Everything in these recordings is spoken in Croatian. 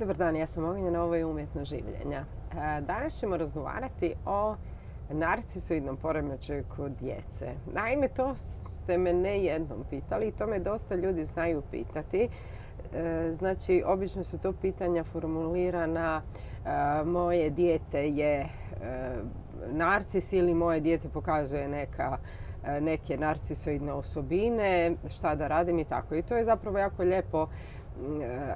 Dobar dan, ja sam Ognjena, ovo je Umjetno življenja. E, danas ćemo razgovarati o narcisoidnom poremećaju kod djece. Naime, to ste me ne jednom pitali i to me dosta ljudi znaju pitati. E, znači, obično su to pitanja formulirana e, moje dijete je narcis ili moje dijete pokazuje neka neke narcisoidne osobine, šta da radim i tako. I to je zapravo jako lijepo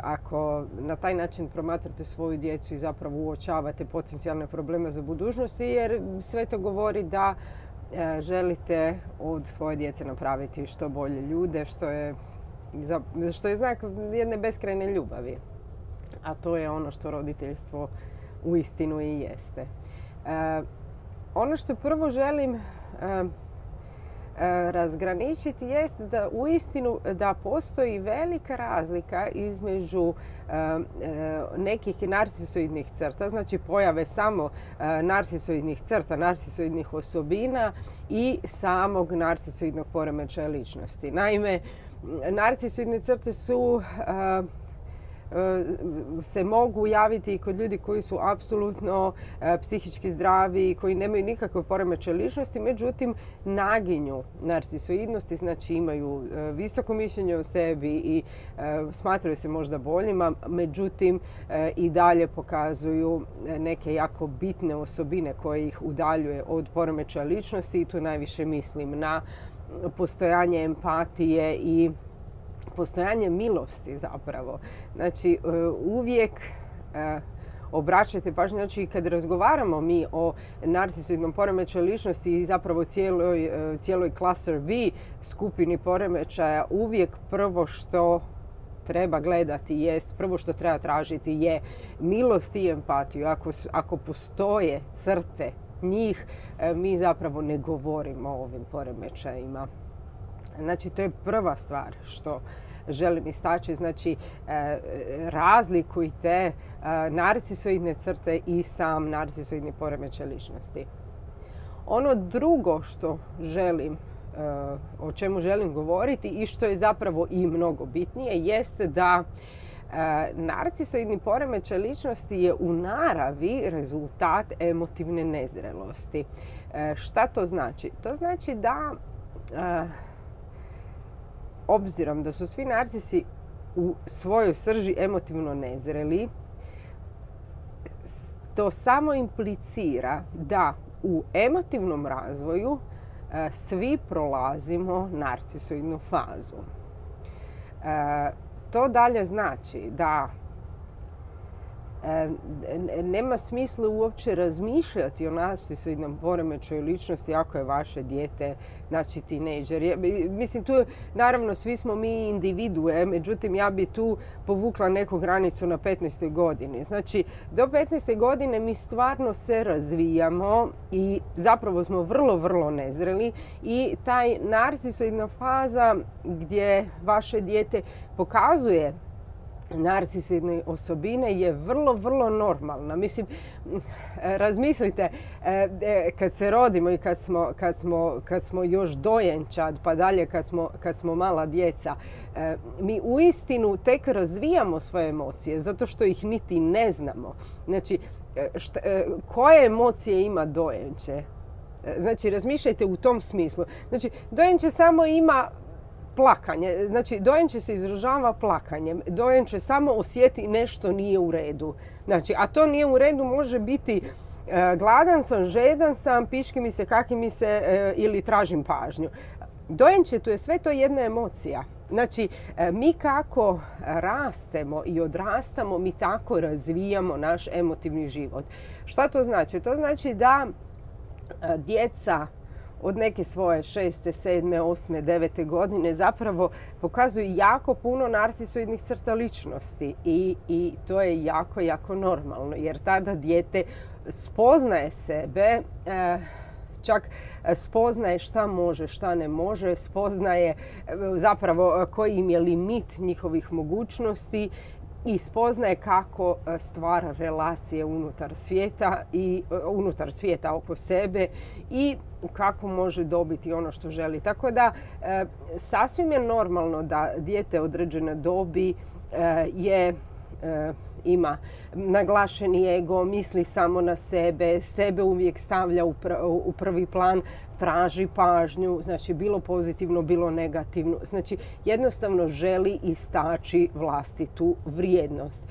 ako na taj način promatrate svoju djecu i zapravo uočavate potencijalne probleme za budućnost jer sve to govori da e, želite od svoje djece napraviti što bolje ljude, što je, što je znak jedne beskrajne ljubavi. A to je ono što roditeljstvo u istinu i jeste. E, ono što prvo želim razgraničiti jest da uistinu da postoji velika razlika između e, e, nekih narcisoidnih crta, znači pojave samo narcisoidnih crta, narcisoidnih osobina i samog narcisoidnog poremećaja ličnosti. Naime, narcisoidne crte su E, se mogu javiti i kod ljudi koji su apsolutno e, psihički zdravi i koji nemaju nikakve poremeće ličnosti, međutim naginju narcisoidnosti, znači imaju e, visoko mišljenje o sebi i smatraju se možda boljima, međutim i dalje pokazuju neke jako bitne osobine koje ih udaljuje od poremećaja ličnosti i tu najviše mislim na postojanje empatije i postojanje milosti zapravo. Znači e, uvijek e, obraćajte pažnju, znači kad razgovaramo mi o narcisoidnom poremećaju ličnosti i zapravo cijeloj, e, cijeloj cluster B skupini poremećaja, uvijek prvo što treba gledati jest, prvo što treba tražiti je milost i empatiju. Ako, ako postoje crte njih, mi zapravo ne govorimo o ovim poremećajima. Znači, to je prva stvar što želim istaći. Znači, e, razlikujte e, narcisoidne crte i sam narcisoidni poremećaj ličnosti. Ono drugo što želim e, o čemu želim govoriti i što je zapravo i mnogo bitnije jeste da narcisoidni poremećaj ličnosti je u naravi rezultat emotivne nezrelosti. Šta to znači? To znači da obzirom da su svi narcisi u svojoj srži emotivno nezreli, to samo implicira da u emotivnom razvoju e, svi prolazimo narcisoidnu fazu. E, to dalje znači da nema smisla uopće razmišljati o narcisoidnom poremećaju ličnosti ako je vaše dijete, znači tinejdžer. Mislim, tu naravno svi smo mi individue, međutim ja bi tu povukla neku granicu na 15. godini. Znači, do 15. godine mi stvarno se razvijamo i zapravo smo vrlo, vrlo nezreli i taj narcisoidna faza gdje vaše dijete pokazuje narcisoidne osobine je vrlo, vrlo normalna. Mislim, razmislite, e, e, kad se rodimo i kad smo, kad smo, kad smo još dojenčad, pa dalje kad smo, kad smo mala djeca, e, mi uistinu tek razvijamo svoje emocije, zato što ih niti ne znamo. Znači, koje emocije ima dojenče? Znači, razmišljajte u tom smislu. Znači, dojenče samo ima plakanje. Znači, dojenče se izražava plakanjem. Dojenče samo osjeti nešto nije u redu. Znači, a to nije u redu može biti e, gladan sam, žedan sam, piški mi se, kaki mi se e, ili tražim pažnju. Dojenče, tu je sve to jedna emocija. Znači, e, mi kako rastemo i odrastamo, mi tako razvijamo naš emotivni život. Šta to znači? To znači da djeca od neke svoje šeste, sedme, osme, devete godine zapravo pokazuju jako puno narcisoidnih crta ličnosti i, i to je jako, jako normalno jer tada dijete spoznaje sebe, eh, čak spoznaje šta može, šta ne može, spoznaje eh, zapravo koji im je limit njihovih mogućnosti i spoznaje kako e, stvara relacije unutar svijeta i e, unutar svijeta oko sebe i kako može dobiti ono što želi. Tako da e, sasvim je normalno da dijete određene dobi je ima naglašeni ego, misli samo na sebe, sebe uvijek stavlja u prvi plan, traži pažnju, znači bilo pozitivno, bilo negativno. Znači jednostavno želi istaći vlastitu vrijednost.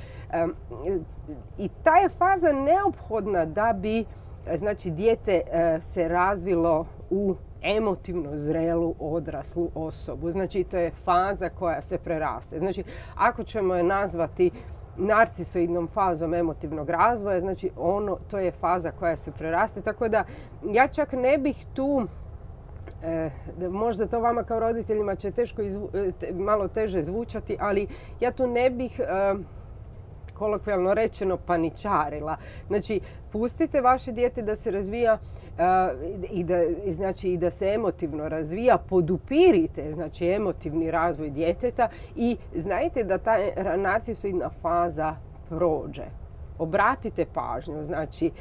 I ta je faza neophodna da bi znači dijete e, se razvilo u emotivno zrelu odraslu osobu. Znači to je faza koja se preraste. Znači ako ćemo je nazvati narcisoidnom fazom emotivnog razvoja, znači ono, to je faza koja se preraste. Tako da ja čak ne bih tu E, možda to vama kao roditeljima će teško e, malo teže zvučati, ali ja tu ne bih e, kolokvijalno rečeno paničarila. Znači, pustite vaše dijete da se razvija i da, znači, i da se emotivno razvija, podupirite znači, emotivni razvoj djeteta i znajte da ta narcisoidna faza prođe. Obratite pažnju, znači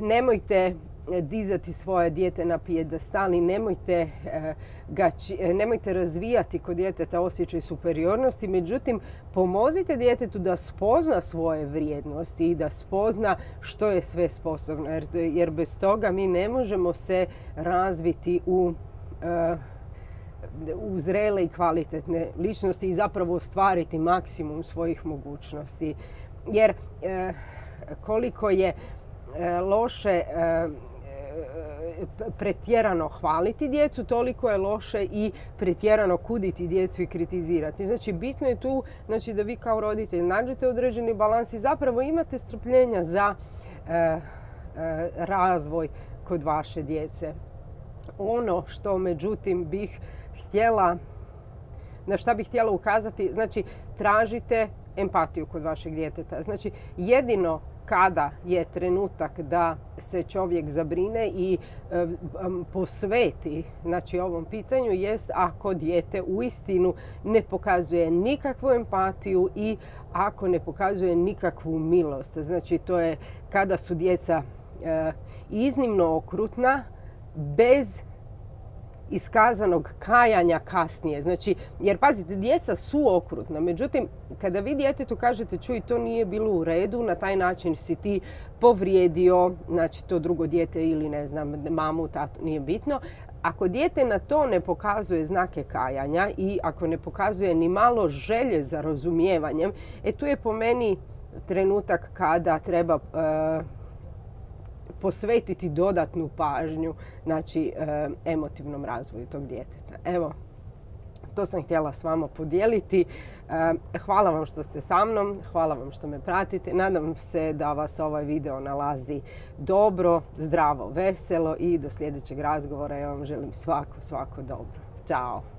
nemojte dizati svoje dijete na pijedestal i nemojte, eh, ga, eh, nemojte razvijati kod djeteta osjećaj superiornosti. Međutim, pomozite djetetu da spozna svoje vrijednosti i da spozna što je sve sposobno. Jer, bez toga mi ne možemo se razviti u u zrele i kvalitetne ličnosti i zapravo ostvariti maksimum svojih mogućnosti. Jer koliko je loše pretjerano hvaliti djecu, toliko je loše i pretjerano kuditi djecu i kritizirati. Znači, bitno je tu znači, da vi kao roditelj nađete određeni balans i zapravo imate strpljenja za e, e, razvoj kod vaše djece. Ono što međutim bih htjela, na šta bih htjela ukazati, znači tražite empatiju kod vašeg djeteta. Znači jedino kada je trenutak da se čovjek zabrine i e, posveti znači, ovom pitanju jest ako dijete uistinu ne pokazuje nikakvu empatiju i ako ne pokazuje nikakvu milost. Znači to je kada su djeca e, iznimno okrutna bez iskazanog kajanja kasnije. Znači, jer pazite, djeca su okrutna. Međutim, kada vi djetetu kažete čuj to nije bilo u redu, na taj način si ti povrijedio, znači to drugo dijete ili ne znam, mamu, tatu, nije bitno. Ako dijete na to ne pokazuje znake kajanja i ako ne pokazuje ni malo želje za razumijevanjem, e tu je po meni trenutak kada treba e, posvetiti dodatnu pažnju znači, e, emotivnom razvoju tog djeteta. Evo, to sam htjela s vama podijeliti. E, hvala vam što ste sa mnom, hvala vam što me pratite. Nadam se da vas ovaj video nalazi dobro, zdravo, veselo i do sljedećeg razgovora ja vam želim svako, svako dobro. Ćao!